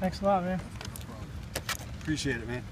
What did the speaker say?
Thanks a lot, man. Appreciate it, man.